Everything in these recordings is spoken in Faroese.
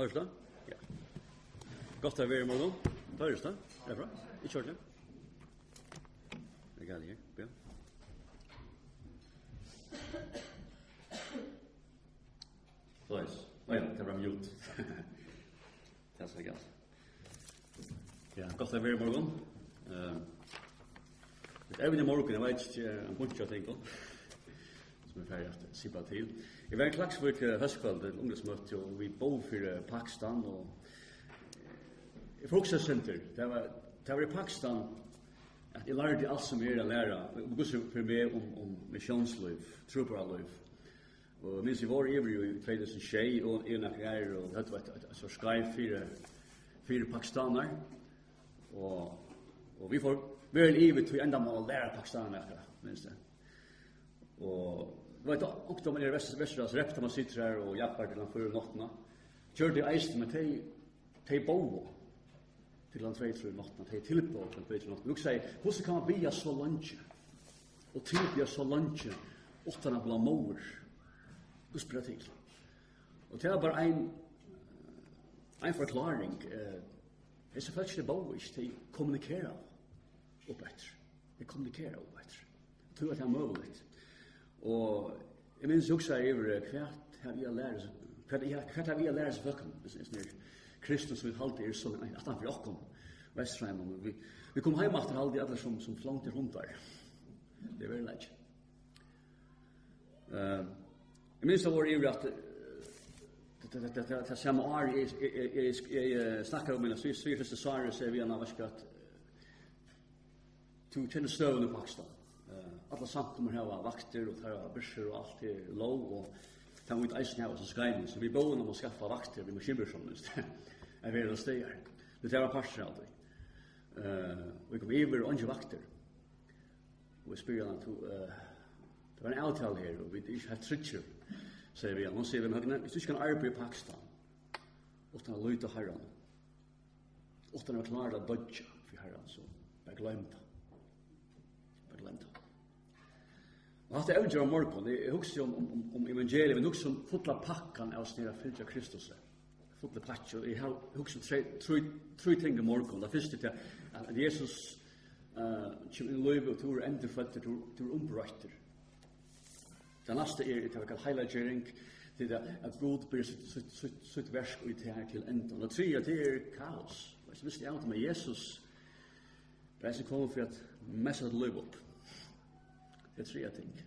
Høres da? Ja. Godt å være i morgen. Høres da? Er det bra? Ikke hørt det? Det er galt her. Ja. Fløys. Å ja, det var mjot. Det er så galt. Ja, godt å være i morgen. Det er jo i morgen, jeg vet ikke, en bunch av ting, som er ferdig å sippa til. Ja. Jeg var en klagsvøk høstkvald, en ungdomsmøte, og vi bo for Pakistan, og jeg fokuset senter. Det var, det var i Pakistan at jeg lærte alt som er å lære, og gus for meg om, om misjonsliv, troparaliv. Og minns jeg var ivrig i 2006, og en av greier, og det var et så skreif fire, fire pakistaner, og, og vi får vel ivrig til enda må lære pakistaner, minns det. Og vet ungdomen er vestra vestra så reptar man sitter her og jappar til han fyrir nottena. Kjør det eist, men tei, tei bovo til han tveit fyrir nottena, tei tilbå til han tveit fyrir nottena. Vi sier, hvordan kan man bia så lantje? Og tilbia så lantje, åttan av blamover. Hvordan blir til? Og det er bare ein, ein forklaring. Jeg ser faktisk det bovo ikke, tei kommunikera opp etter. Tei kommunikera opp etter. Jeg tror at det er møvelig. Og jeg minns hugsa over hvert har vi lært, hvert har vi er vøkken, Kristus vi halte er sånn, at han vil okkom, Vestreim, og vi, vi kom heim after halde alle som, som flangt rundt der Det er veldig leit. Uh, jeg minns det var ivrig at det samme år jeg snakker om, jeg snakker om, jeg snakker om, jeg snakker om, jeg snakker om, jeg snakker alla samkommer hava vakter og fara børsur og alt er lov og ta við eisen hava så skæni så vi bor när man skaffa vakter við maskiner som mest. Er vera steyr. Det är passar aldri. Eh, vi kommer över och vakter. Og spyrja han to eh Det var en avtal här och vi det ikke helt trutje, vi. Nå sier vi, men Vi ska arbeta i Pakistan, Och ta lyte herran, Och ta klare å dodge för herran, så Jag glömde. Jag glömde. Og hatt det avgjør om morgon, jeg husker om, om, om evangeliet, men husker om fotla pakkan av snira fylgja Kristus. Fotla pakkan, jeg husker om tre ting om morgon. Det første er at Jesus uh, kjem inn løyve og tur endurføtter, tur umbrøyter. Det neste er det vi kallar heilagjering, det er at god blir sitt versk ut her til enden. Det tredje det er kaos. Det visste ikke visst jeg med Jesus. Det er som kommer for at messa at løyve opp. Det er tre ting.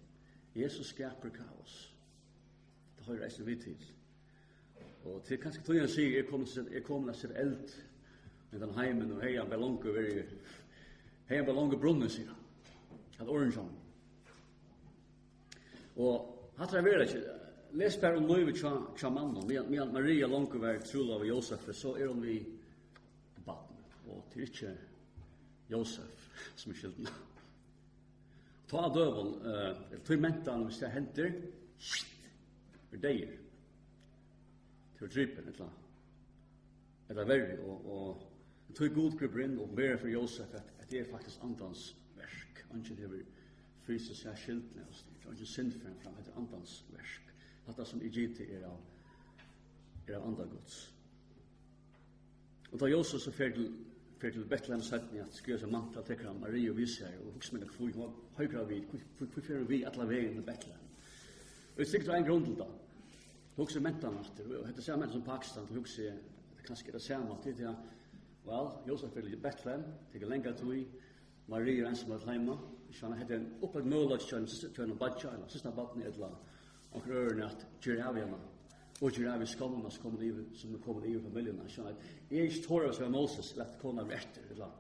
Jesus skaper kaos. Det høyre reist vi til. Og til kanskje tog jeg sier, jeg kom, jeg kom til eld med den heimen, og hei han belonge veri, hei han belonge brunnen, sier han. Han orange han. Og hatt det vært ikke, les bare om løyve tja, tja mannen, med at Maria longe over trula av Josef, så er hun vi baden, og til ikke Josef som er skilden. Ta døvel, eh, tog mentan hvis det henter, shit, for deier. Til å drype, et eller annet. Eller verre, og, og tog god griper inn og mer for Josef at, at det er faktisk andans verk. det er fysisk seg skiltene, og anki synd for en fram det er andans verk. Hatta som i GT er av, er av andagods. Og da Josef så fer til fer til Bethlehem sætni at skriva seg mantra til kram Maria og Visar og hugsa minna kvui hva høygra vi, kvøy fer við alla vegin til Bethlehem. Og det sikkert ein grund til ta. Hugsa mentan aftur, og hetta seg mentan sum Pakistan, og hugsa kanskje det samme til ja. well, Josef fyrir til Bethlehem, tekkar lenga tui, Marie er ensam at heima, ikkje hette en oppa møla kjøn, kjøn og badja, eller sista badni, eller anker øren at kjøn av Og ikke er vi skammen som kommer livet, som kommer i familien. Jeg skjønner at jeg ikke tårer oss ved Moses, lett kona blir etter. Eller?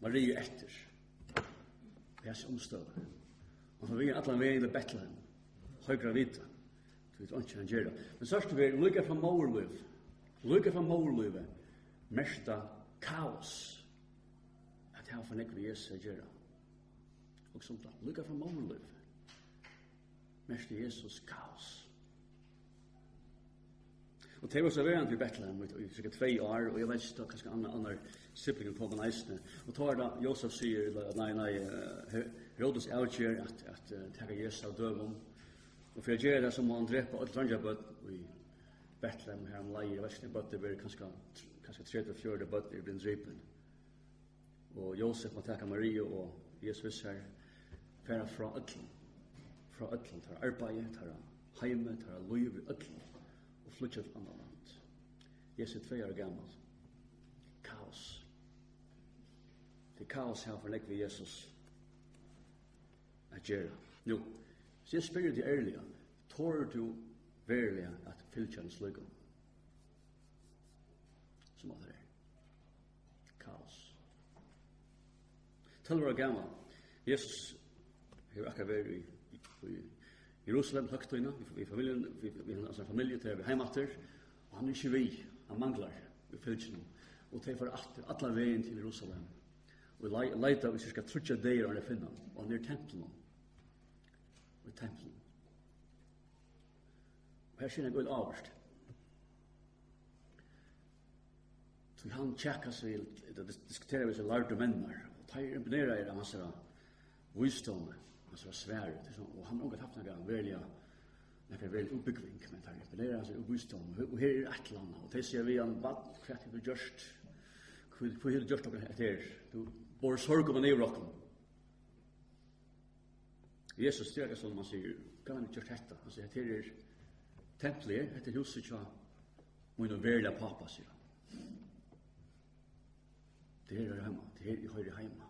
Marie etter. Det er så omstøver. Og så vinner alle veien til Bethlehem. Høyre vita. Du vet ikke han gjør det. Men sørste vi, lykke fra morliv. Lykke fra morlivet. Mersta kaos. At jeg har fornekt vi Jesus gjør det. Og sånt da. Lykke fra morliv. Mersta Jesus kaos. Kaos. Og det var så verant i Bethlehem i cirka tvei år, og jeg vet ikke, da kanskje andre, andre siblingen på meg eisene. Og tar da, Josef sier, nei, nei, Herodes avgjør at, at uh, tega Jesus av døvom, og for jeg gjør det så må han drepa alt andre bøtt i Bethlehem her om leir, jeg vet ikke, bøtt det blir kanskje, kanskje 34 bøtt i blind drepen. Og Josef må tega Maria og Jesus her, færa fra öllum, fra öllum, tar arbeid, tar heime, tar loiv i öllum flytja til andre land. Jeg er tvei år gammal. Kaos. Det er kaos her for lekk ved Jesus. At gjøre. Nå, så jeg spyrir deg ærlig, tårer du verilig at fylkja hans lykken? Som at det er. Kaos. Tølver år gammal. Jesus, jeg har akkur i, i Jerusalem høgtøyna, vi familien, vi, vi, altså familie til vi heimater, og han er ikke vi, han manglar vi fylgjen, og til for atter, atla veien til Jerusalem. Og vi leita vi skal trutja deir han er finna, og han er templen, og i templen. Og her sinne gul avvarst. Så han tjekka seg, diskutera vi seg lærte mennar, og teir imponera er hans visdomme, han så sväret så och han har haft några välja några väldigt uppbyggving men han appellerar alltså och visst om och här är ett land och det ser vi en vad kvart vi just kul hur just några här du bor sorg om en rock Jesus styrka som man säger kan man inte rätta han säger det är templet heter huset så mun verla pappa sig Det är hemma, det är hemma.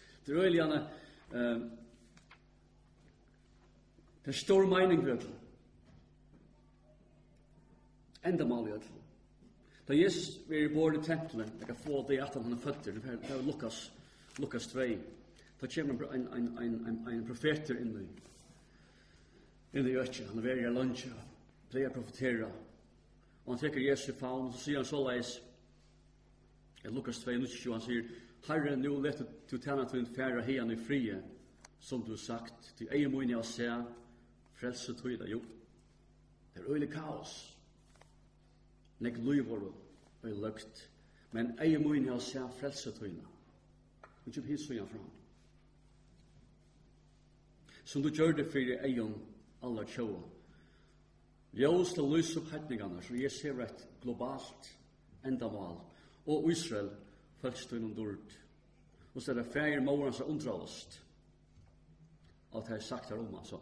Det er øyelig gjerne, det er stor mening ved det. Enda mal i det. Da Jesus var i bordet i tempelen, jeg kan få det at han er føtter, det er Lukas, Lukas 2, da kommer en, en, en, en, en profeter inn i, inn i øtje, han er ved i lunsje, pleier å profetera, og han tekker Jesus i faun, og så sier han så leis, i Lukas 2, nu sier han sier, Herre, nu lette du tjena til en færa heian i frie, som du sagt, til eie moine av se, frelse tøyda, jo. Det er øyne kaos. Nek løyvor og løgt. Men ei moine jeg se, frelse tøyda. Vi kjøp hins fram. Som du gjør det fyrir eion allar tjoa. Ljós til lys opp hetningane, så jeg ser et globalt endamal. Og Israel, fölkstøynum dord. Og så er det morgon så som Att Og det er sagt her om, altså.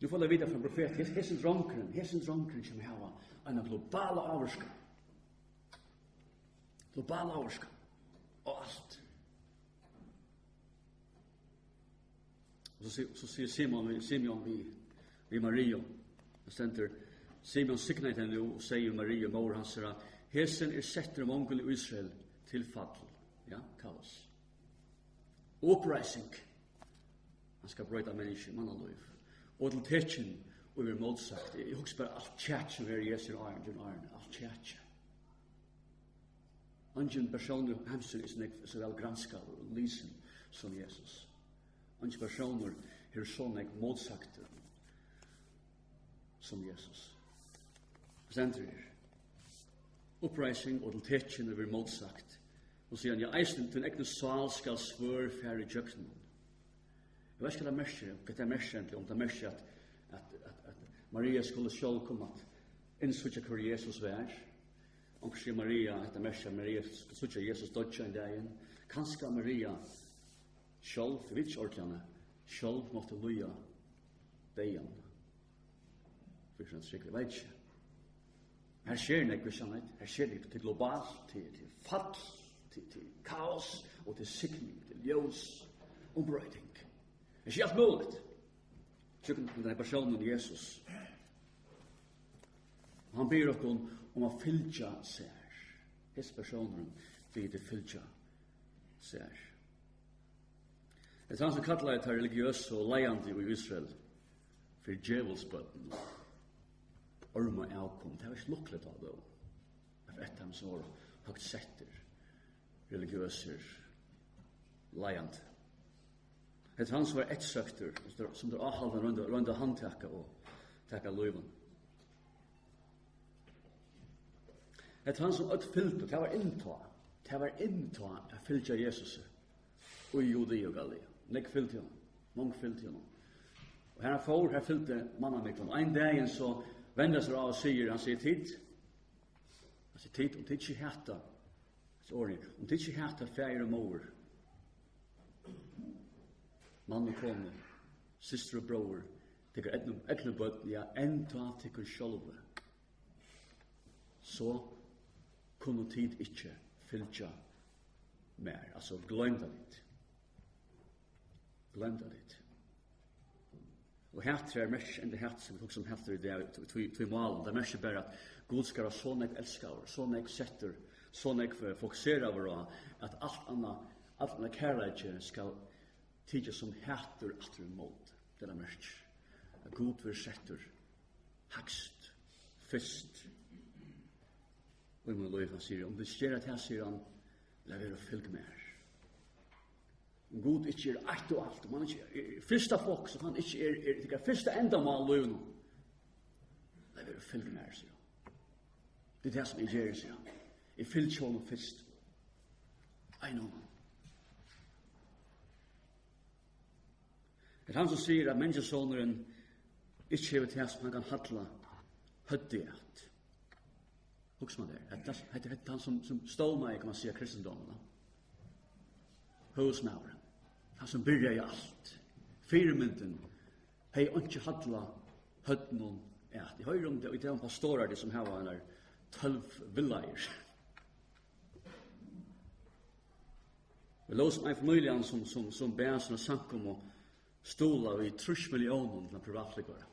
Du får vite fra profet, hessen dronkren, hessen dronkren som har en global avurska. Global avurska. Og alt. Og så, så sier Simon, Simon vi, vi Maria, og stender, Simon signet henne og sier Maria, mor hans herra, hesen er setter mongol i Israel til fall. Ja, kaos. Uprising. Han skal brøyta mennesker, mann og liv. Og til tetjen, og vi er motsagt. Jeg husker bare alt tjat som er Jesu arn, din arn, alt tjat. Angen personer hemsen er nek så vel granskav og lysen som Jesus. Angen personer er så nek motsagt som Jesus. Sender er. Uppreising og til tetjen er vi motsagt. Og sier han, ja, eisen, til en egne sal skal svør færre i. Jeg vet ikke hva det er merker, hva det er merker egentlig, om det er merker at, at, at, at Maria skulle selv komme at innsutja hva Jesus vær. Om sier Maria, at det er merker Maria skulle sutja Jesus dødja en dagen. Kanskje Maria selv, jeg vet ikke ordentlig, selv måtte loja dagen. For sånn sikkert, jeg vet ikke. Her skjer det ikke, her skjer det til globalt, til, til fatt, til, til kaos og til sikning, til ljøs, ombrøyding. Det er ikke alt mulig. Sjukken til denne personen Jesus. Han ber dere om å fylja seg. His personen blir det fylja seg. Det er han som kallar det religiøse og leiande i Israel for djevelsbøtten. Orma avkom, det var ikke lukklet av det. Det var et av dem som var høgt setter religiøser leiant. Et han som var et søkter, som der avhalden rundt, rundt handtakka og takka løyven. Et han som ødt og det var innta, det var innta jeg fyllte Jesus og i Jodi og Galilea. Nek fyllte henne, mange fyllte henne. Og her for her fyllte mannen mikron. En dag så vender seg av og sier, han sier tid, han sier tid, og tid ikke hætta, åring. Om det ikke heter feir og mor, mann og kone, syster og bror, tykker etne, etne bøtt, ja, enda tykker sjolve, så kunne tid ikke fylltja mer. Altså, glem litt. Glem litt. Og hætt er mest enn det hætt som vi tok som hætt i det, tog malen, det er mest bare at God skal ha så nek elskar, så nek setter så nekv fokusera vi at alt anna, alt anna kærleikje skal tidja som hætur atur imot. Det er mørk. At god vir settur hakst, fyrst. Og i min loiv han sier, om du skjer at jeg sier han, la vi å fylke med her. Om god ikke er alt og alt, om han ikke er fyrsta folk, så han ikke er, er, er, er fyrsta endamal loiv nå, La vi å fylke med her, sier han. Det er det som jeg gjør, sier han. Jeg fyllt honom fyrst. Ein honom. Det er han som sier at menneskesåneren ikke hever til som han kan hatla høtti at. Hoks man der, det er han som, som stål meg, kan man sier, kristendommen. Høvsmauren. Han som byrja i alt. Firmynden. Hei, ikke hatla noen at. Jeg hører om det, og det er en pastorer det som har han er tølv villager. Vi lås mig familjen som, som, som bär sina sankum och stola i trus millioner til privatlikere.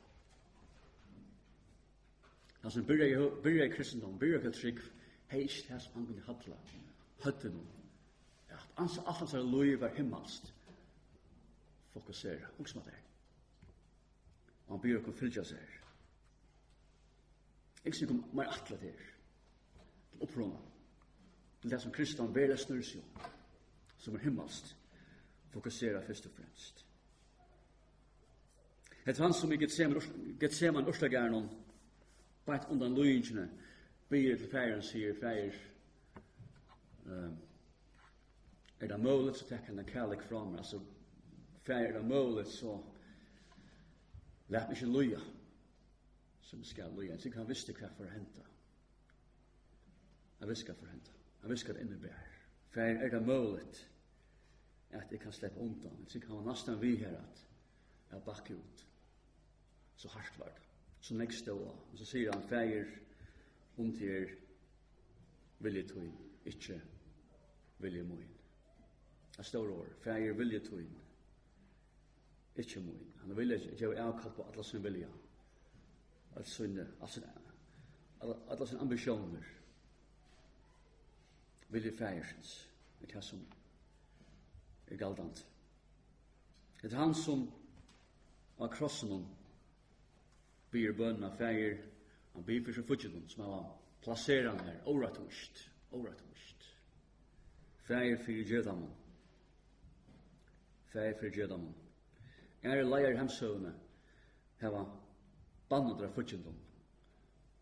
Det som börjar, i kristendom, byrger i trygg, hei ikke det som han kunde hattla, hötte nu. Att ansa alt hans er loj var himmelst. Fokusera, och som att det. Og han byrjar å fylgja seg Ikke her. Ikke kom mer atlet til Opprona. Til det som Kristan verre snurr seg om som er himmelst, fokusera først og fremst. Het han som i Gethseman Ørslegæren bætt undan løyingene byr til færen sier færer um, er det mulig så tek han en kærlek fra meg altså færer er det mulig så lær meg ikke luja, som skal luja, så han visste hva for henta han visste hva for henta han visste hva det innebærer færer er det mulig at jeg kan slippe undan. Så kan man nesten vi her at jeg bakker ut. Så hardt var det. Så nekst ståa. Og så sier han, feir om til er vilje tøyn, ikkje vilje møyn. Det står år, feir vilje tøyn, ikkje møyn. Han er vilje, jeg er avkall på alle sin vilja. Alle sin, alle sin ambisjoner. Vilje feirsens. Det er som er galdant. Det er han som av krossen hon byr bønna fægir, han byr fyrir fyrir som han plassera han her, oratorst, oratorst. Fægir fyrir gjöðamon. Fægir fyrir gjöðamon. Er leier hemsøvne heva bannadra fyrir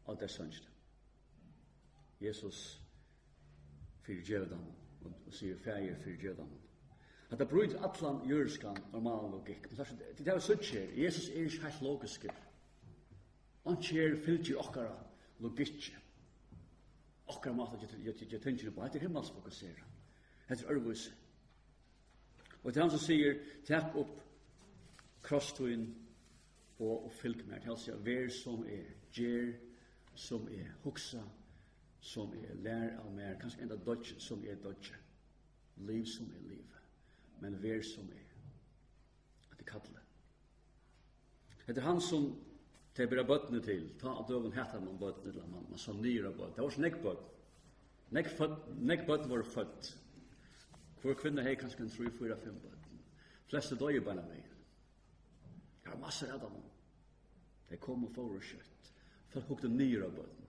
av det dess Jesus fyrir gjöðamon og sier fægir fyrir gjöðamon at det brúd atlan jørskan normal logikk. Men det er så kjer, Jesus er ikke helt logisk. Han kjer i okkara logikk. Okkara mat at jeg tenker på, det er himmelsfokusera. Det er ørvus. Og det er han som sier, takk opp krosstuin og, og fylg meg. Det er altså, vær som er, gjer som er, huksa som er, lær av mer, kanskje enda dodge som er dodge. Liv som er livet men vær som er. At det kallet. Det er han som Det blir bøttene til, ta av døven hette man bøttene til, man, man sa nyere bøttene. Det var sånn nekk bøttene. Nekk, bøtt var født. Hvor kvinne hei kanskje en 3-4-5 bøtt. Fleste døg bare meg. Jeg har masse av dem. Det kom og får og kjøtt. Folk hukte nyere bøtt.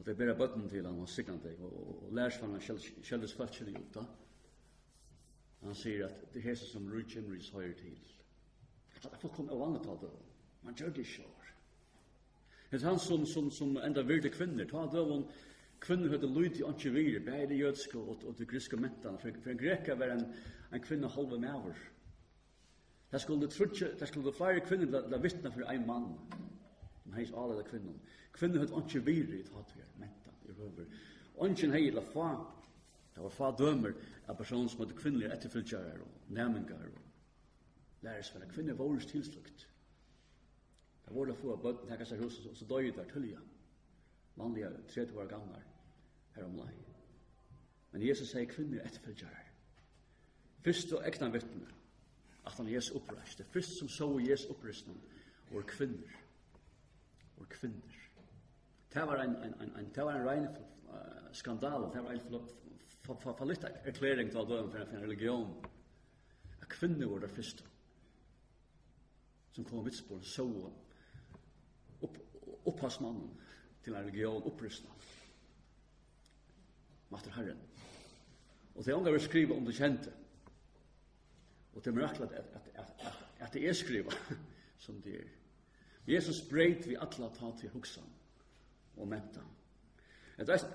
Og det bærer bøtten til han, han sikker deg, og, og lærer han kjeldes falskjelig ut da. Han sier at det er som Rui Jimrys høyre til. At Det er fullkomne av andre tal døven. Man gjør det ikke år. Det er han som, som, som enda virde kvinner. Ta døven, kvinner høyde lyd i anki vire, bære jødske og, og det griske mentene. For, for en greka var en, en kvinne halve maver. Det skulle trutje, det skulle flere kvinner la, la vittne for en mann. Men heis alle de kvinnerne. Kvinner hadde ikke viri i tatt vi er i røver. Ongen hei la fa, det var fa dømer av personer som hadde kvinnelige etterfylgjare og næmingar og lærersvenner. Kvinner var årets tilslukt. Det var det få av bøtten hekka seg huset, og så døy der tølja. Vanlige 30 år gamlar, her om lai. Men Jesus sier kvinner etterfylgjare. Fyrst og ekna vittne, at han Jesus oppreist. Det fyrst som så Jesus oppreist, var kvinner. Var kvinner. Det var en, en, en, en, det var en rein uh, skandal, det var en fallitt erklæring til døren for en religion. A kvinne var det første som kom vitspår, så upp, opphasmannen til en religion opprystna. Master Herren. Og det er omgav skriva om det kjente. Og det er miraklet at, at, at, at, at det er skriva som det er. Jesus breit vi atla ta til hugsan og menta. Et reist,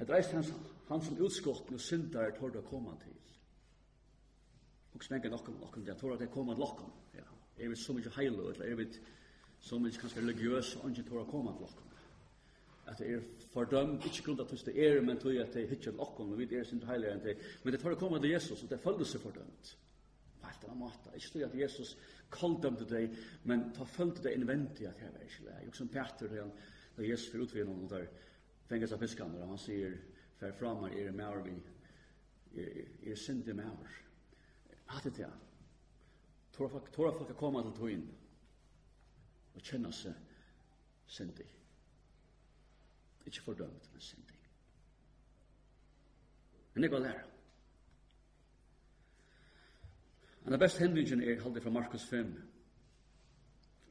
et reist han, han som utskott med syndar er tårda koma til. Og smengen nokon, nokon, jeg tårda det koma til nokon. Ja. Er vi så mykje heilu, eller er vi så mykje kanskje religiøs, og ikke tårda koma til nokon. At det er fordømt, ikke grunn at det er, men tog at det er hitje nokon, og vi er sin heilig enn det. Men det tårda koma til Jesus, og det følger seg fordømt. På helt annet måte. Ikke tog at Jesus kalldømte deg, men ta følte deg innvendig at jeg var ikke lei. Og som Peter, han, där Jesus fyrir utvinn och der fengas av fiskarna og han säger för framar er maur vi er, er sindi maur. hatt det ja Tora folk er koma til tog og kjenna seg sindi. ikke fordømt men sindi. men jeg var lærer Men det beste hendingen er halde fra Markus 5.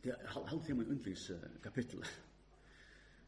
Det er halde til min undlings kapitel.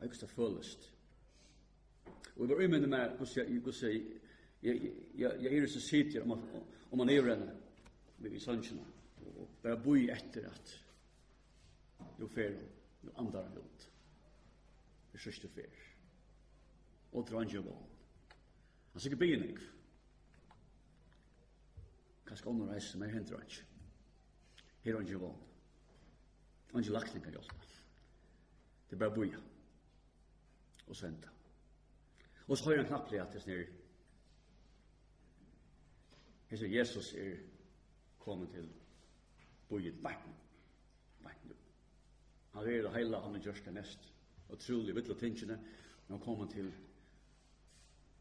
Jeg kunne følest. Og jeg var umyndig med hvordan jeg, jeg, jeg, jeg er så sitter om, om man er henne med i sannsjene. Og bare boi etter at jo fer jo andar hun ut. Det sørste fer. Og drann jo vann. Han sikker byggen ikke. Kanskje ånden reiser, men henter han ikke. Her er han jo vann. Han er ikke lagt ikke hjelp. Det er bare boia og sventa. Og så høyre han knapplig at det snir. Hesa Jesus er kommet til bojen bein. Bein. Han er det heila, han er gjørst det mest. Og trolig vittla tingene, når han kommer til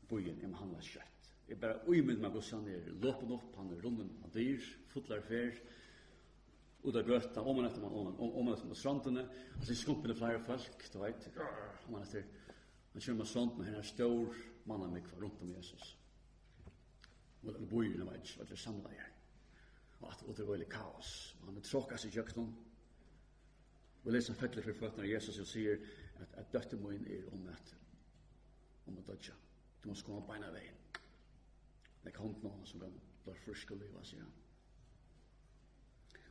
bojen, men han var skjøtt. Jeg bare uiminn meg hos han er låpen opp, han er runden, av dyr, fotlar fer, ut av grøtta, om man etter man, om man etter man strandene, og så skumpene flere folk, du vet, om man etter Han kommer sånt med henne stor mann av mikva rundt om Jesus. Og det bor jo, vet ikke, og det er samler her. Og at det var veldig kaos. Og han er tråkast i kjøkkenen. Vi leser fettelig for føttene av Jesus og sier at, at døtte må inn er om at om at dødja. Du må skåne beina veien. Det kan ikke noen som kan bli frisk og liva, sier han.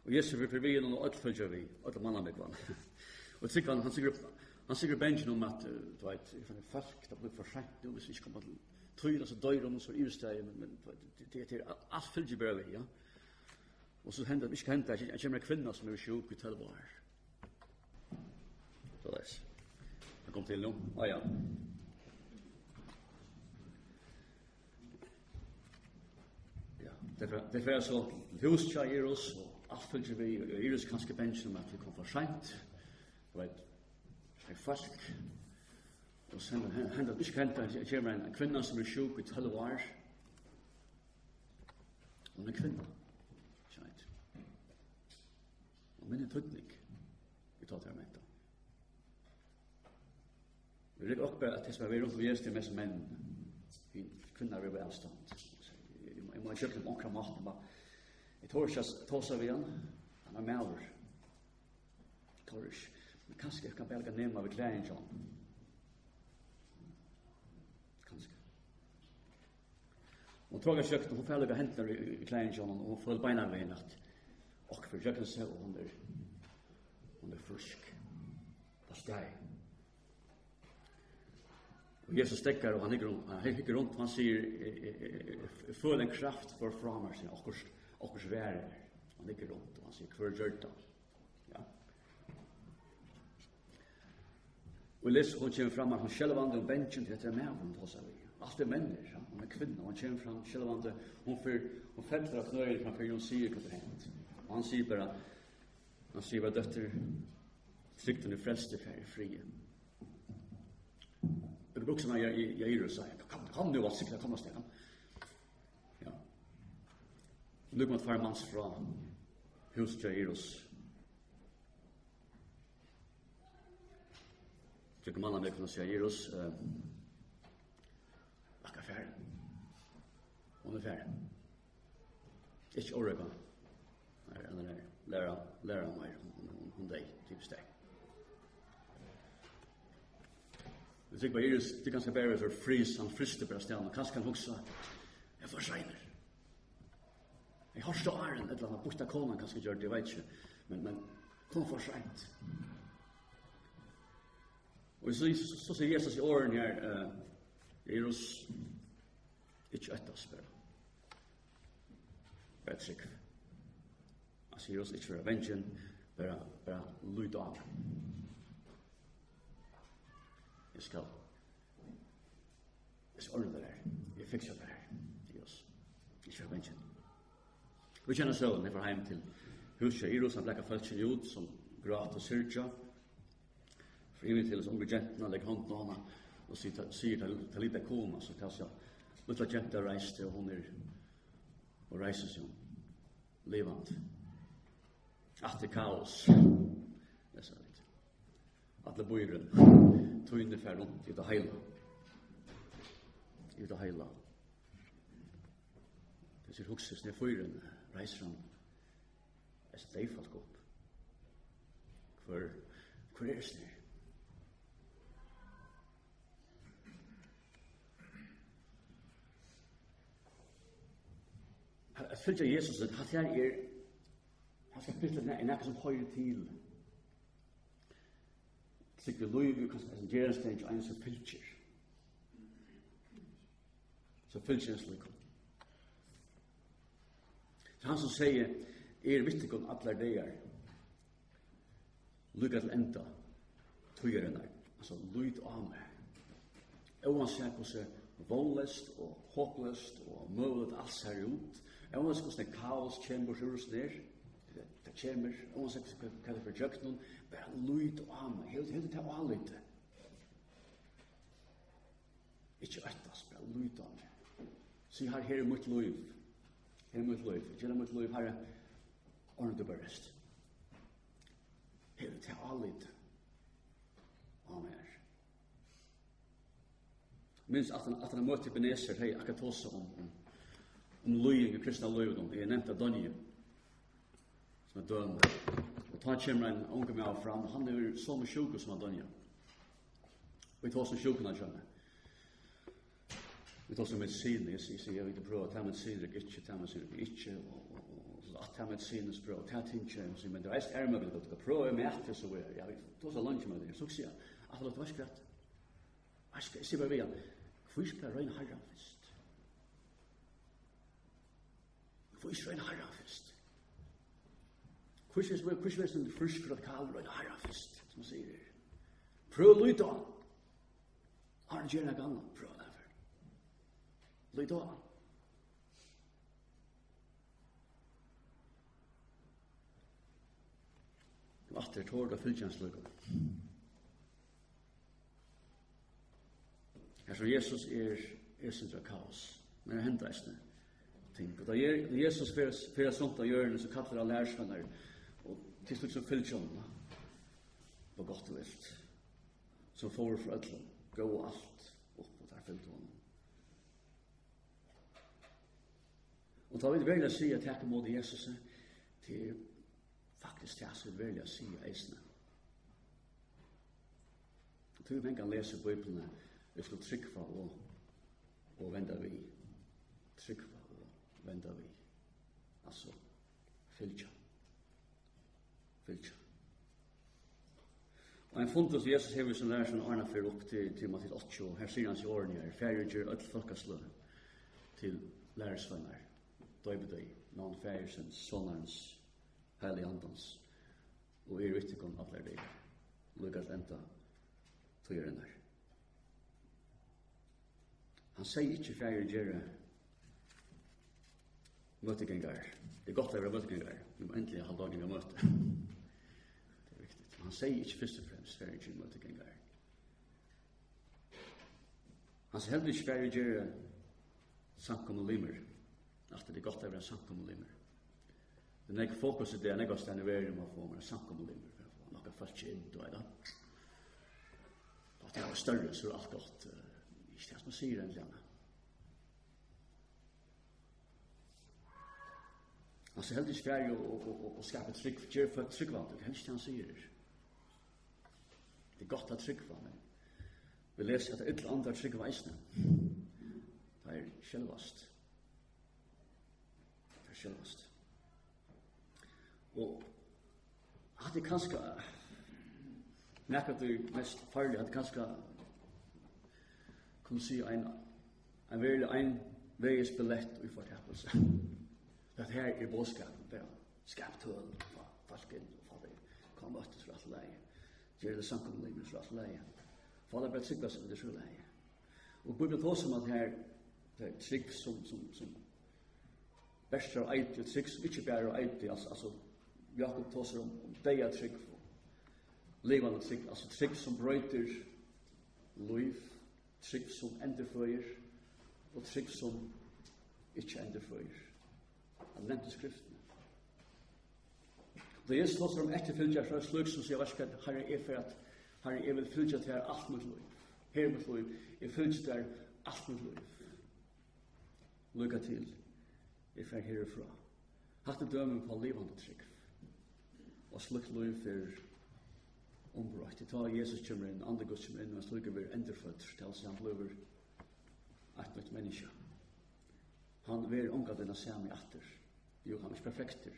Og Jesus vil forbi noen og alt følger vi, alt mann av mikva. Og trykker han, han sier Han sier bensin om at, du vet, det er folk, det blir for sent nu, hvis vi ikke kommer til tøyre, så døyre om oss for yrsteg, men det er alt fylgje bare vi, ja. Og så hender det, ikke hender det, jeg kommer en kvinna som er sjuk i tølv år. Så er Jeg kom til nå, ah ja. Ja, det er så, hos tja er oss, og alt fylgje vi, og er oss kanskje bensin om at vi kom for sent, du vet, er folk, og sen henda at ikke henta, kommer en kvinna som er sjuk i 12 år, hun er kvinna, kjeit. Og min er tøtning, vi tar til å menta. Vi rekker oppe at det som er rundt om Jesus, til mest menn, kvinner er velstand. Jeg må kjøpe dem akkurat maten, bare, jeg tror ikke å ta seg ved han, han er med over. Jeg tror ikke. Men kanskje jeg kan belga nema ved klæren, John. Kanskje. Hun tråkker kjøkken, hun fæller ved hentene i klæren, John, og hun føler beina ved henne at og for kjøkken seg, og hun er, hun er frusk. Hva steg? Og Jesus stekker, og han hikker rundt, han sier, føl en kraft for framar sin, okkurs, okkurs værer. Han hikker rundt, og han sier, hver gjør det? Og les, hun kommer fram, hun sjelvande, hun bensjen til etter meg, hun tar seg vi. Alt er menner, hun er kvinna, hun kommer fram, sjelvande, hun fyr, hun femter av knøyen framfor, hun sier hva det hent. Og han sier bara, han sier bare døtter, trygten er frelste, fær er frie. Og bruksen jeg gir og sier, kom, kom nu, sikkert, kom, kom, fra kom, til Jairus, Tycker man med kunna säga Jerus eh Akka fär. Hon är fär. Ich orga. Nej, eller nej. Lära, lära mig hon hon dig typ steg. Det tycker Jerus det kanske bärs för frys, han fryste på ställen och kanske kan också jag försvinner. Jag har ståren ett eller annat borta konan kanske gör det vet inte. Men men kom för sent. Og så, så, så sier Jesus i åren her, uh, Jesus, ikke etter oss bare. Bare trygg. Han sier oss ikke for vengen, bare, bare lyd av. Jeg skal, jeg skal ordne det her. Jeg fikser det her, sier oss. Ikke for vengen. Vi kjenner søvn, jeg får hjem til huset i Jerus, han blekker følelsen ut som grat og syrtja, og frivilligt till unga gentorna lägger hånden på henne och säger till lite koma så tas jag lilla jenta rejste och hon er og rejste sig levant at det kaos. Det sa lite. Att det bor tøyne fer tog i det heila i det heila det sier hukses ned fyren reiser han. Det er folk opp for hvor er det snir Jeg fylgja Jesus, at han er, han skal bytte nek, nek som høyre til. Sikri vi kan kanskje en gjerenstegn, jo en som fylgjer. Så fylgjer hans likom. Så han som sier, er vittikon atler degar, lukka til enda, tøyer enn altså lyd av meg. Oansett hvordan vonlest og håpløst og mølet alt ser ut, Jeg må huske hvordan kaos kommer og hos ned, det kommer, jeg må huske hva det er for kjøkkenen, bare lyd og an, helt til å er lyd. Ikke øttes, bare lyd og an. Så her, her er mitt liv, her er mitt liv, her er mitt liv, her er ordentlig berest. Her er det er lyd. Amen. Minns at han, at han møter Beneser, hei, akkurat også om, om om løy i kristna løy og jeg nevnte Donje som er dømme og ta kommer en unge med fram han er så med sjuke som er Donje og vi tar oss med sjukene kjønne vi tar oss med medisiner jeg sier jeg vil ikke prøve ta medisiner ikke ta medisiner ikke og at ta medisiner prøve ta ting tinkje men det er er mulig å prøve med etter, så er jeg vil ta oss av lunch med det så sier jeg at det var skvært Jeg skal se bare ved han. Hvor skal jeg røyne herren først? for Israel harra fyrst. er var kursis var fyrst fra kavl og harra fyrst, som sier. Prøv å lytte av. Har han gjerne gangen, prøv derfor. Lytte av. Vatter tårda fylkjansløyga. Her så Jesus er, er sin kaos, men det hender ikke ting. Og da Jesus fyrir sånt av hjørnet, så kallar han lærersvenner, og til slutt så fyllt kjønna, på godt og vilt, Så får vi for ætlom, gå alt opp, og der fyllt honom. Og da vil vi velja si at jeg takk mot Jesus, til faktisk det som vi velja si eisne. Jeg tror vi kan lese bøyplene, vi skal trykva og, og vende vi. Trykva vända vi. Altså, fylgja. Fylgja. Og en fundus Jesus hever som lærer som Arna fyrir opp til, til Matil 8, og her sier han seg årene her, færger gjør öll folkaslø til lærersvennar, døybedøy, navn færgersens, sonarens, heilig andans, og er ytterkom allar deg, lukkast enda tøyrennar. Han sier ikke færger gjør møtegengar. Det er godt å være møtegengar. Vi må endelig ha dagen av møte. det er viktig. Han sier ikke først og fremst være ikke møtegengar. Han sier heller ikke være ikke samkomne limer. At det er godt å være samkomne limer. Det er ikke fokus i det, det er ikke å stende verden om å få mer samkomne limer. For å få noe først inn, du er da. At det er større, så er alt godt. Ikke det som sier en eller Han sier heldig ikke ferdig å skape trygg, gjør for tryggvand, det er ikke det han sier. Det er godt at tryggvand, men vi leser at det er et eller annet trygg tryggveisene. Det er selvast. Det er selvast. Og at det kanskje nekka du mest farlig, at det kanskje kunne si en, en veldig, en veis billett i fortapelse at her er bådskapen bare skapt høl fra falken og for det kom øttes fra alt leie. Gjør det samkommelige fra alle leie. For det er bare tryggvast under så leie. Og Bibelen tås om at her det er trygg som, som, som best er eit, trygg som ikke bare er eit, altså, altså Jakob tås om, om deia trygg, levande trygg, altså trygg som brøyter liv, trygg som enderføyer, og trygg som ikke enderføyer. Han nevnte skriftene. Da Jesus låter om etterfylgja fra sløk som sier varskar, herre er for at herre er vil fylgja til her alt mitt liv. Her mitt liv, jeg fylgja til her alt mitt liv. Lykka til, jeg for herifra. Hatt er dømen på livande trygg. Og sløk liv for ombrøyt. Det tar Jesus kommer inn, andre Guds kommer inn, og sløk liv er enderfødt, til han blir et nytt menneske. Han vil omgå denne samme atter. Jo, han er ikke perfekter.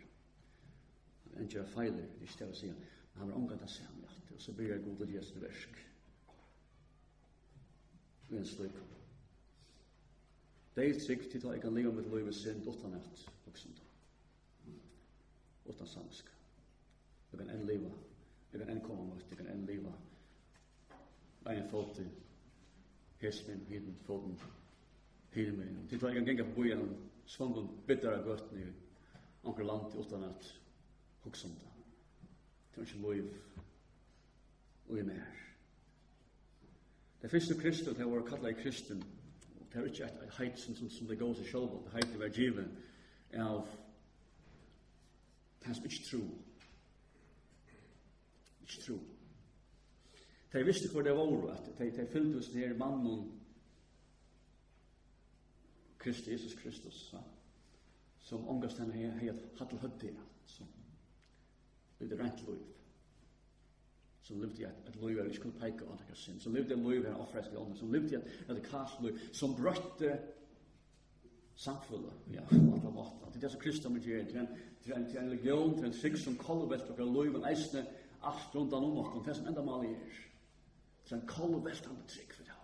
Han var ikke feiler, ikke det å si. Men han var omgatt av seg samlet, og så blir jeg god til gjest versk. Vi er en slik. Det er trygg til at jeg kan leve med livet sin utan at voksen da. Utan samska. Jeg kan enn leva. Jeg kan enn komme mot. Jeg kan enn leva. Jeg er fot til hesmen, hiden, foten, hiden min. Til at jeg kan genge på bojan, svangum bittara gøtten i anker land utan at hugsa om det. Det er ikke lov og i mer. Det første kristet, det var kallet kristen, det er ikke et heit som, som, som det går til sjølv, det heit det var givet av det som ikke tro. Ikke tro. De visste hvor det var, at de, de fyllte oss her mannen Kristus, Jesus Kristus, sant? som ångasten har hatt hatt høttiga, som levde rent liv, som levde et, et liv er ikke kunne peika av deres sin, som levde et liv her offres vi ånden, som levde at, et, det kast liv, som brøtte samfunnet, ja, alt av måten. Det er det som Kristus gjer, gjøre til en religion, det til en sikk som kolvelt og liv, en eisne, alt rundt an om oss. Det som enda mal er. til en kolvelt han betrykk for det.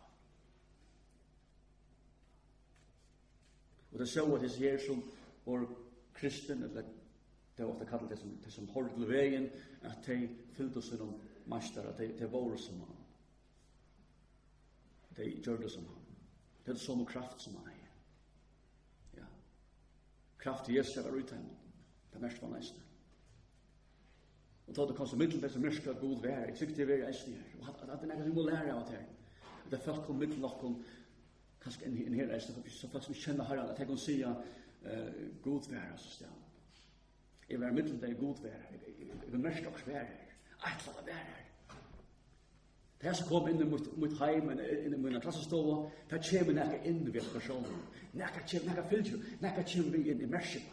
Og det er så at det er som og kristen, eller det var ofte kallet det som, det som hård til vegen at de fyllte seg noen master, at de, de var som han. De gjør det som han. Det er sånn kraft som han er. Ja. Kraft til Jesus er ut henne. Det er mest for nesten. Og da det kom så middelen til mørke at god vær, jeg tykte det var eisen her. Og at det er noe vi må lære av det her. det er folk kom middelen av noen, kanskje en her eisen, så folk som kjenner herren, at jeg kan si at eh god vær så stjärn. Jag var mitt där god vär. Jag var mest också vär. Att la vär. Det här kom inn mot, mot heimen, inn i mina klassestova, det kommer nekka inn i visse personer, nekka kommer, nekka fylgjer, nekka kommer vi inn i merskjema.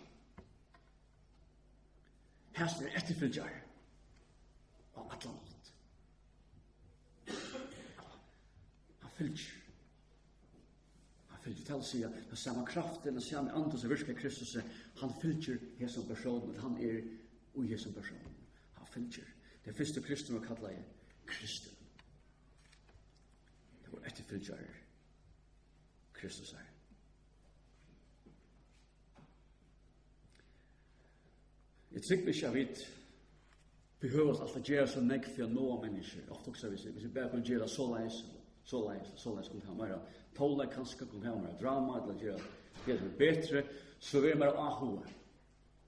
Her er etterfylgjer av atlandet. Han fylgjer fylgjer til å si at den samme kraften, den samme andre som virker Kristus, han fylgjer hesen personen, han er ui hesen personen. Han fylgjer. Det er første Kristus var kallet jeg Kristus. Det var etter fylgjer Kristus er. Jeg trykker ikke at vi behøver alt å gjøre så nekk for å nå mennesker. Ofte også hvis vi bare kan gjøre så leis, så leis, så leis, så leis, så leis, tåla kanskje kunne ha mer drama, eller gjøre det som er bedre, så vi er mer ahua.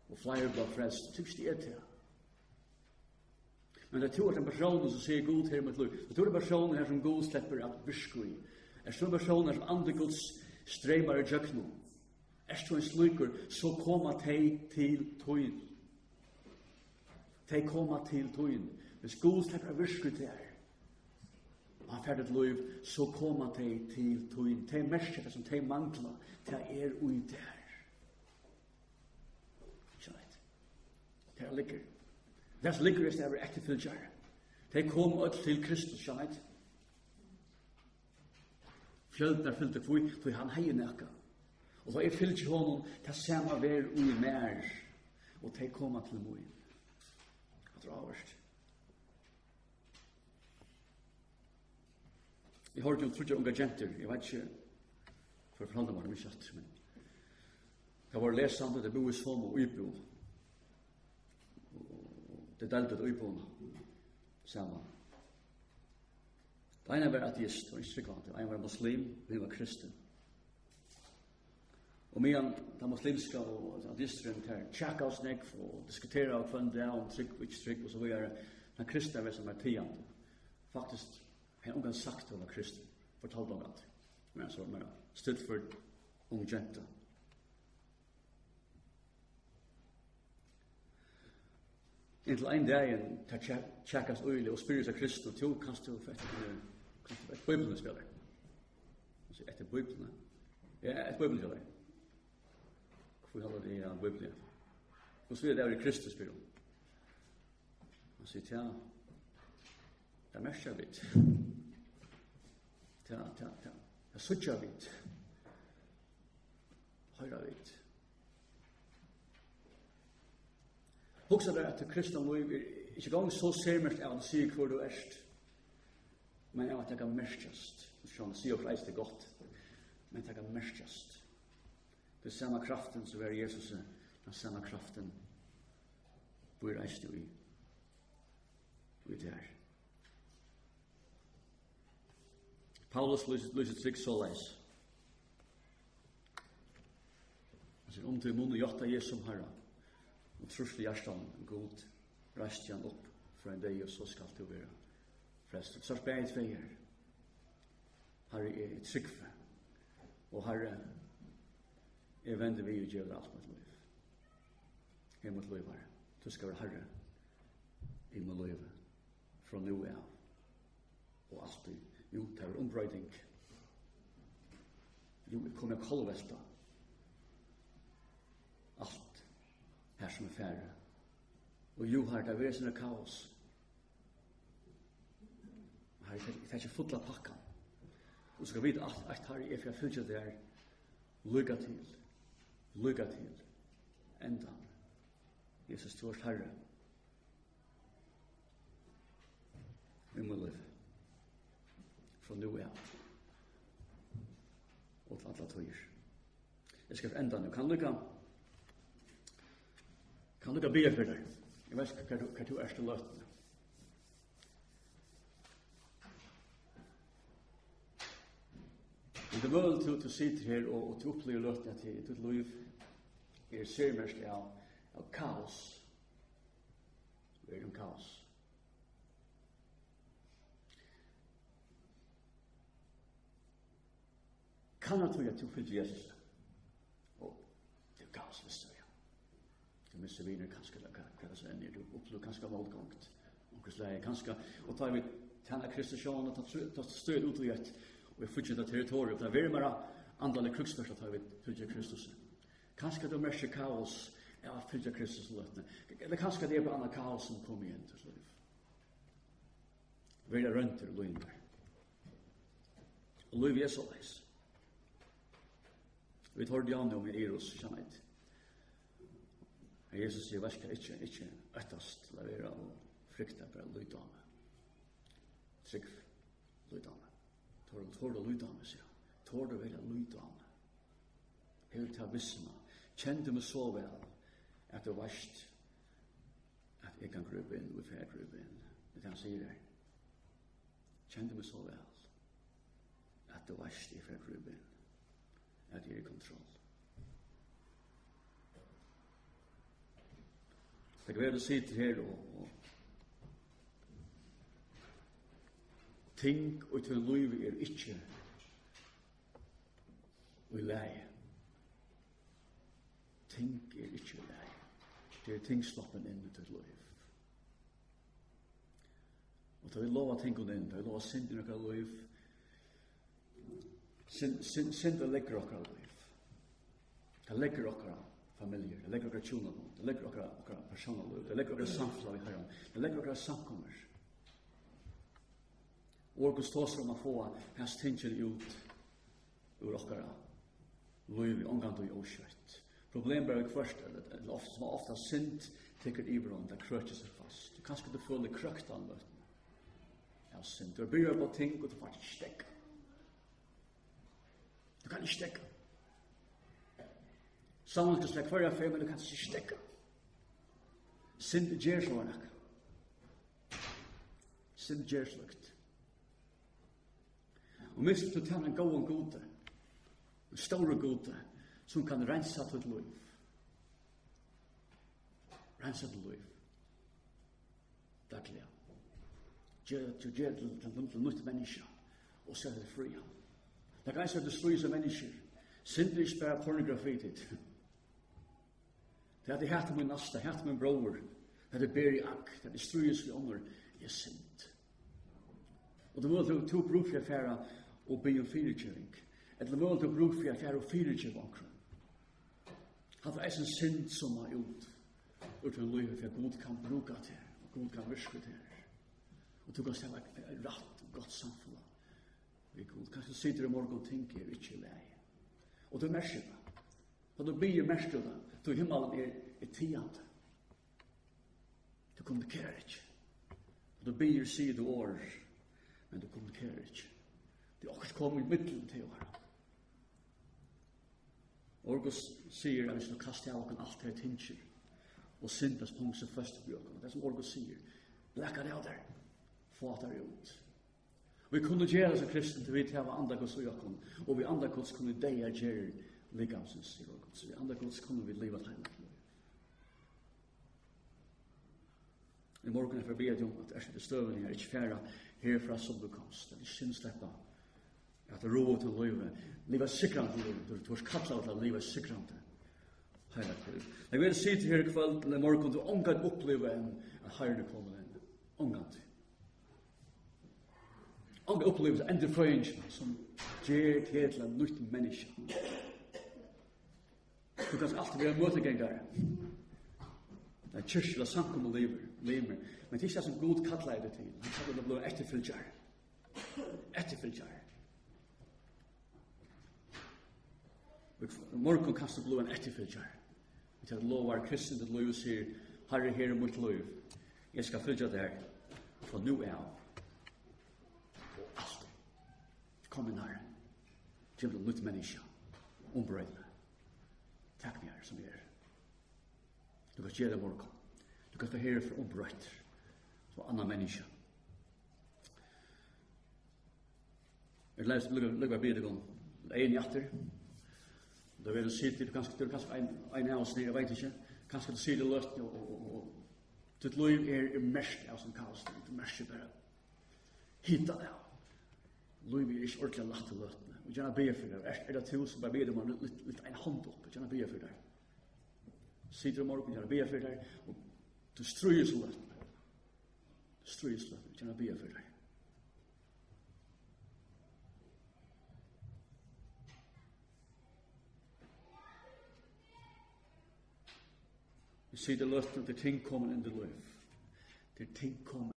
Og flere blir frelst. Tykkst det er til. Men jeg tror at en person som sier god her i mitt liv, det tror at person her som god slipper at virke i, jeg tror person her som andre gods streber i djøkno, er tror en sluker, så koma de til tøyen. De koma til tøyen. Hvis god slipper at virke til her, han fer ditt liv, så koma tei til tøyn, tei merskjeta som tei mangla, tei er ui der. Ikke rett. Tei er ligger. Vers ligger er stedet er fylgjar. De kom ut til Kristus, ikke rett. er fyllt kvui, tøy han hei nekka. Og da er fyllt fylgje honom, tei samme ver ui mer, og de koma til moin. Det er avverst. Jeg har jo trodde unga jenter, jeg vet ikke for forhandla var det mye at, men det var lesande, det bo i som og uibo. Det delte det uiboen saman. Det ene var ateist og ikke instrikant, det ene var muslim, det var kristen. Og medan den muslimska og ateisteren tar tjekka oss nek og diskutera og kvann det om trygg og ikke trygg og så videre, den kristne var som er tiande. Faktisk har omgang sagt hun var kristen, fortalt hun alt. Men han så, men stilt for ung jenta. Inntil ein dag en tar tjekkas øyli og spyrir seg kristne, til kanst du fætt etter kan du etter bøyblene spiller? Altså, etter bøyblene? Ja, et bøyblene spiller. Hvor holder det an bøyblene? Hvor spyrir det er i kristne spyrir? Han sier, ja, det er mest jeg vet ta, ta, ta. Jeg sutja vidt. Høyra vidt. Hugsa der at kristna liv er ikke gong så sermert av å si hvor du erst, men av at det kan merkjast. Så han sier reist det godt, men det kan merkjast. Det er samme kraften som er Jesus, den samme kraften bor reist i. Vi er der. Paulus lyser trygg så leis. Han sier om til munnen jotta Jesu herra, og trusli hjertan god, reist han opp fra en deg, og så skal du være frest. Så spør jeg tvei her. Herre er trygg og herre er vende vi og gjør alt mitt liv. Jeg mot liv herre. Du skal være herre i mitt liv fra nu av og alltid Jo, det var ombrøyding. Jo, jeg kom med kolvesta. Alt her som er færre. Og jo, her, det var sånne kaos. Her, er det ikke fulla pakka. Og så skal vi vite alt, alt her, er for jeg fikk det er lykka til. lykka til. enda. Jesus, du er herre. Vi må lyve fra nu er og til alle tøyer. Jeg skal enda nu. Kan du ikke kan du ikke be for deg? Jeg vet ikke hva du er til løtene. Men det er mulig til å sitte her og, og å oppleve løtene til ditt liv er sørmersk av, av kaos. Det er om kaos. kan han tog at du fyllt Jesus. Og det gav oss lyst til. Du mister viner kanskje, hva det så enn er, du opplever kanskje motgångt. Og hva slag er kanskje, og tar vi tjena Kristus sjån, og tar støyd ut i et, og vi fyllt av territoriet, det er virmere andalig kruksførst, tar vi fyllt Kristus. Kanskje du merker kaos, ja, fyllt Kristus løtne. Eller kanskje det er bare anna kaos som kommer igjen til liv. Vi er rønter og løgner. Og løgner er så leis. Vi tar det an om i Eros, kjennet. Men Jesus sier, vær skal ikke, ikke øttast lavera og frykta bare lyda av meg. Trygg, lyda av meg. Tår du, tår du lyda av meg, sier han. Tår du vel lyda av meg. Hever til vissna. Kjente meg så vel at du varst at jeg kan grupe inn, vi fer grupe inn. Det er han sier her. Kjente meg så vel at du varst jeg fer grupe inn at jeg er i kontroll. Det kan være du sitter her og, og ting og til liv er ikke i leie. Ting er ikke i leie. Det er ting slappen inn i til liv. Og da vi lova ting og inn, da vi lova synd i noen liv, synder legger okkar liv. Det legger okkar familjer, det legger okkar tjonan, det legger okkar okkar personal liv, det legger okkar samfla i herran, det legger okkar samkommer. Og gos tås om a få hans tingir ut ur okkar liv i omgandu i åskjøtt. Problemet er kvart, eller ofte som ofte synd teker iberon, det krøtjer seg fast. Du kanskje du føler krøkt anløtene. Ja, synd. Du byrjar på ting, og du faktisk stekker. Du kan ikke stekke. Sammen skal slekk forrige affær, men du kan ikke stekke. Sind gjør så nok. Sind gjør slukt. Og mist du tar en god gode, en stor gode, som kan rensa til et liv. Rensa til liv. Daglig. Gjør til nytt menneske, og så det fri ham. Det kan ikke destrueres av mennesker. Sindri er ikke bare pornografi til. Det er det hatt min nasta, hatt min bror. Det er beri akk, det er destrueres vi ånger. Jeg synd. Og det mål til to bruk for affæra og be om fyrirkjøring. Et det mål til bruk for affæra og fyrirkjøring omkring. Han er eisen synd som er ut. Utan løyve for god kan bruka til, og god kan virke til. Og du kan stelle et rett og godt samfunn vi god, kanskje sitter i morgen og tenker jeg ikke lei. Og du merker det. Og du blir merker det. Du himmelen er, er tiende. Du kommunikerer ikke. Og du blir sier du år, men du kommunikerer ikke. Det er akkurat kommet i midten til året. Orgus sier at vi skal kaste av okken alt her tinsjer og syndas punkt som først bjøkken. Det er som Orgus sier, Lekka det av der, få at det ut. Vi kunne gjøre som kristen til vi til å andre gods og jakken, og vi andre gods kunne deia gjøre likamsens i vår gods. Vi andre gods kunne vi liva til henne. I morgen er forbi at jo at er støvende her, ikke færa herfra som du komst, at ikke synes dette, at det ro til livet, livet sikrant til livet, du tors kattla til livet sikrant til. Hei, jeg vil si til her i kveld, i morgen, du omgat oppleve en herre kommer inn, omgat til. Onge opplevelse ender frøyng som gjør til til en nytt menneske. Du kan alltid være møtegengar. Det er kyrkjel og samkommer lever, lever. Men det er ikke som god kattler det til. Han kallar det blå etterfylgjar. Etterfylgjar. Morgon kan du blå en etterfylgjar. Vi tar lovar kristne til lov og sier, Herre, her er mitt liv. Jeg skal fylgja det her. For nu er Kom inn her. Kjem til nytt menneske. Ombrøyde. Takk meg her som er. Du kan gjøre det morgen. Du kan ta her for ombrøyde. Så anna menneske. Jeg leser lukka bidig om en jatter. Det er en sitte, det er kanskje, det er kanskje en, en av oss nere, jeg vet ikke. Kanskje det sitte løst, og, og, og, og, ditt liv er, er mest av som kaos, det er mest bare hitta det av. Løyvi er ikke ordentlig lagt til løtene. Og gjerne be for det. Er det to som bare be dem om litt en hånd opp? Gjerne be for det. Sitter om morgen, gjerne be for det. Og du strøyes løtene. Du strøyes løtene. Gjerne be for det. Vi sitter løtene til ting kommer inn til løyv. Til ting kommer